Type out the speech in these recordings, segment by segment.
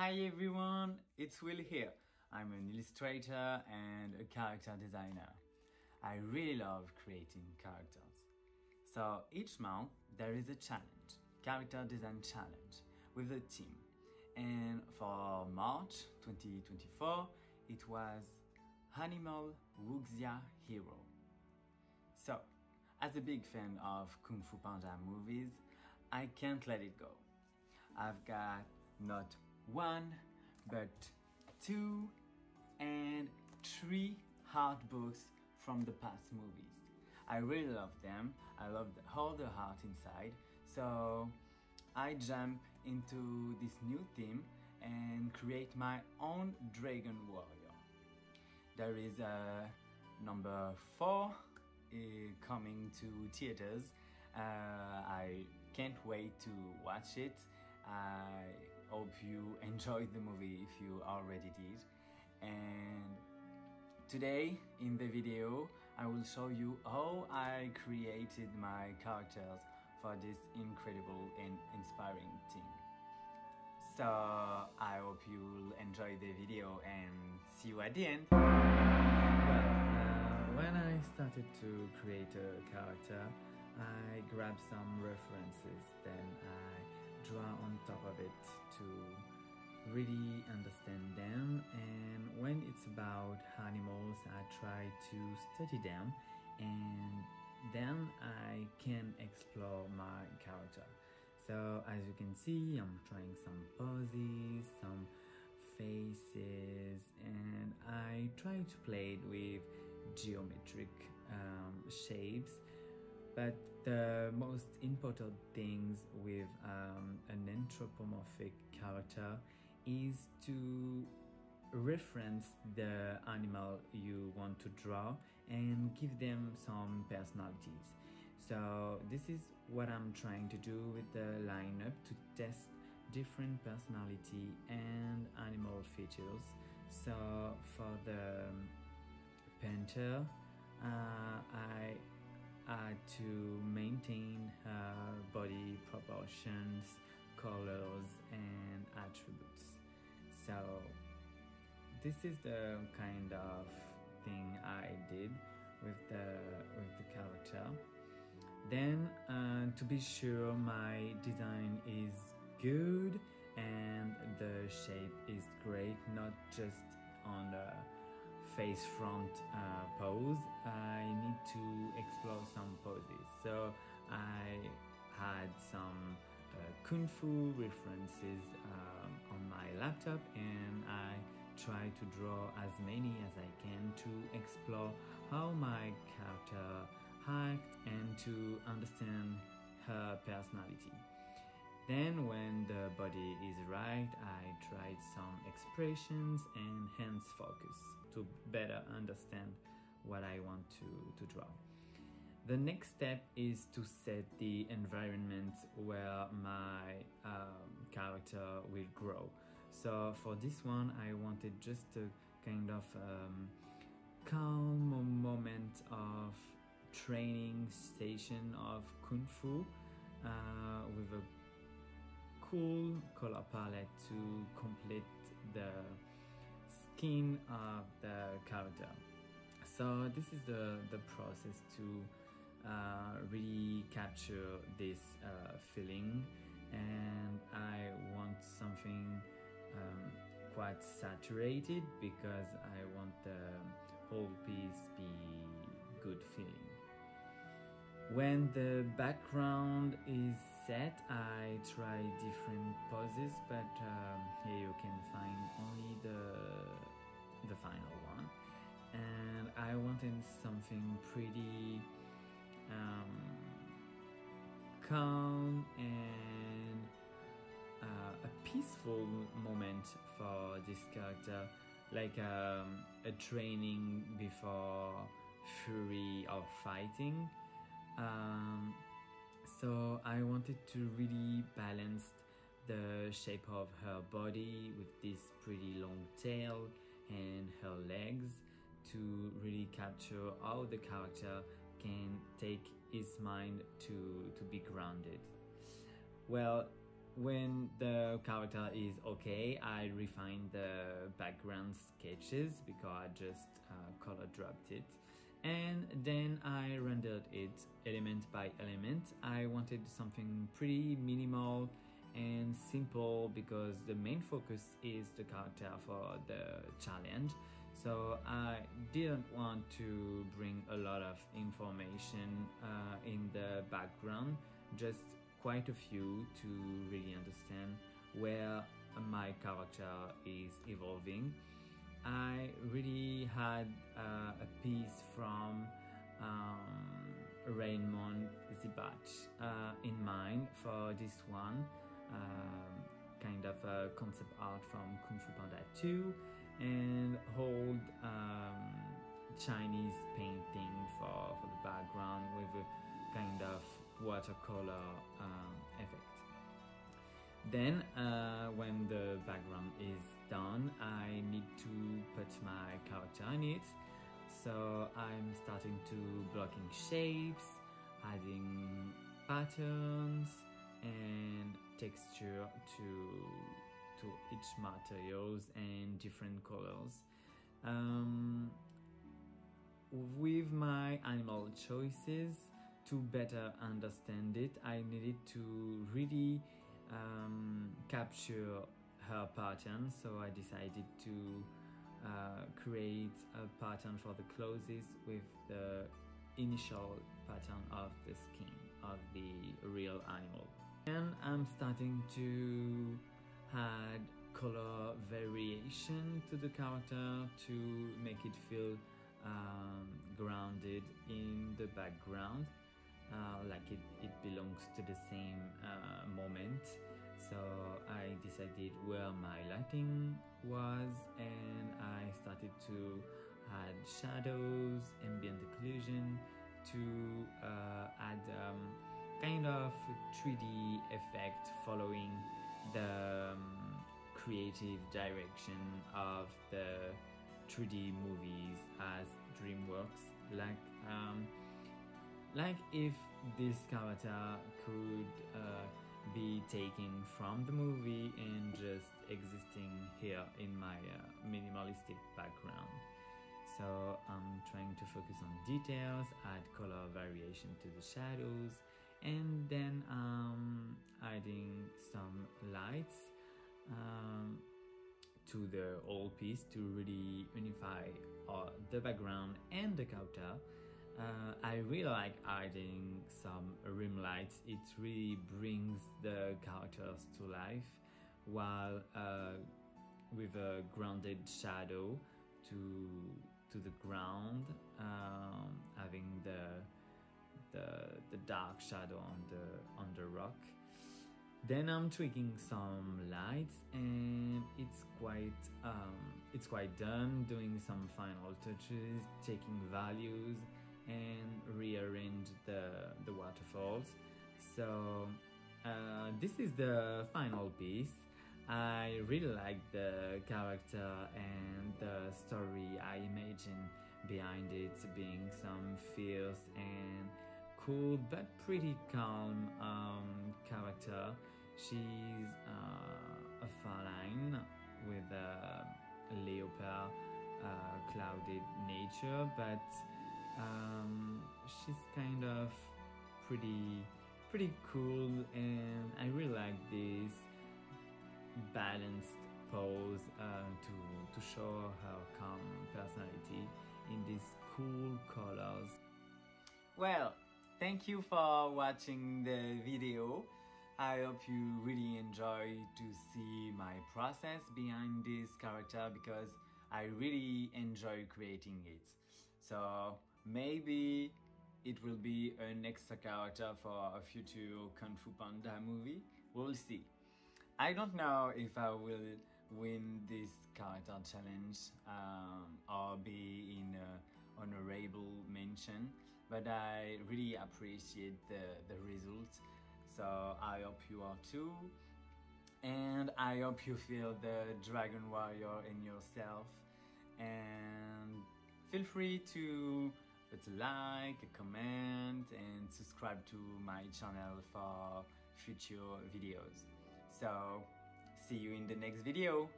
Hi everyone, it's Will here. I'm an illustrator and a character designer. I really love creating characters. So each month there is a challenge, character design challenge, with a team. And for March 2024, it was Animal Wuxia Hero. So, as a big fan of Kung Fu Panda movies, I can't let it go. I've got not one, but two and three art books from the past movies. I really love them. I love the, all the heart inside. So I jump into this new theme and create my own Dragon Warrior. There is a number four uh, coming to theaters. Uh, I can't wait to watch it. I hope you enjoyed the movie if you already did. And today in the video, I will show you how I created my characters for this incredible and inspiring team. So I hope you'll enjoy the video and see you at the end. Well, uh, when I started to create a character, I grabbed some references, then I draw on top of it to really understand them. And when it's about animals I try to study them. And then I can explore my character. So as you can see I'm trying some poses, some faces and I try to play it with geometric um, shapes but the most important things with um, an anthropomorphic character is to reference the animal you want to draw and give them some personalities. So this is what I'm trying to do with the lineup to test different personality and animal features. So for the painter, uh, I uh, to maintain her body proportions, colors, and attributes. So this is the kind of thing I did with the with the character. Then uh, to be sure my design is good and the shape is great, not just on the face front uh, pose I need to so I had some uh, kung fu references um, on my laptop and I try to draw as many as I can to explore how my character act and to understand her personality. Then when the body is right, I tried some expressions and hands focus to better understand what I want to, to draw. The next step is to set the environment where my um, character will grow. So for this one, I wanted just a kind of um, calm moment of training station of Kung Fu uh, with a cool color palette to complete the skin of the character. So this is the, the process to uh, really capture this uh, feeling and I want something um, quite saturated because I want the whole piece be good feeling. When the background is set, I try different poses, but um, here you can find only the, the final one. And I wanted something pretty um, calm and uh, a peaceful moment for this character, like um, a training before fury or fighting. Um, so I wanted to really balance the shape of her body with this pretty long tail and her legs to really capture how the character can take his mind to, to be grounded. Well, when the character is okay, I refine the background sketches because I just uh, color dropped it. And then I rendered it element by element. I wanted something pretty minimal and simple because the main focus is the character for the challenge. So I didn't want to bring a lot of information uh, in the background, just quite a few to really understand where my character is evolving. I really had uh, a piece from um, Raymond Zibach uh, in mind for this one, um, kind of a concept art from Kung Fu Panda 2 and hold um, Chinese painting for, for the background with a kind of watercolor um, effect. Then, uh, when the background is done, I need to put my character in it. So I'm starting to blocking shapes, adding patterns and texture to to each materials and different colors. Um, with my animal choices, to better understand it, I needed to really um, capture her pattern. So I decided to uh, create a pattern for the clothes with the initial pattern of the skin of the real animal. And I'm starting to add color variation to the character to make it feel um, grounded in the background uh, like it, it belongs to the same uh, moment. So I decided where my lighting was and I started to add shadows ambient occlusion to uh, add um, kind of 3D effect following the um, creative direction of the 3D movies as DreamWorks like um, like if this character could uh, be taken from the movie and just existing here in my uh, minimalistic background. So I'm trying to focus on details, add color variation to the shadows, and then um, adding some lights um, to the whole piece to really unify uh, the background and the character uh, I really like adding some rim lights. It really brings the characters to life while uh, with a grounded shadow to to the ground, um, having the, the the dark shadow on the on the rock. Then I'm tweaking some lights, and it's quite um, it's quite done. Doing some final touches, taking values and rearrange the, the waterfalls. So uh, this is the final piece. I really like the character and the story I imagine behind it being some fierce and cool but pretty calm um, character. She's uh, a feline with a leopard uh, clouded nature, but um, she's kind of pretty pretty cool and I really like this balanced pose uh, to, to show her calm personality in these cool colors. Well, thank you for watching the video. I hope you really enjoy to see my process behind this character because I really enjoy creating it. So Maybe it will be an extra character for a future Kung Fu Panda movie. We'll see. I don't know if I will win this character challenge um, or be in a honorable mention, but I really appreciate the, the results. So I hope you are too. And I hope you feel the Dragon Warrior in yourself. And feel free to put a like, a comment and subscribe to my channel for future videos. So, see you in the next video.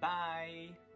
Bye!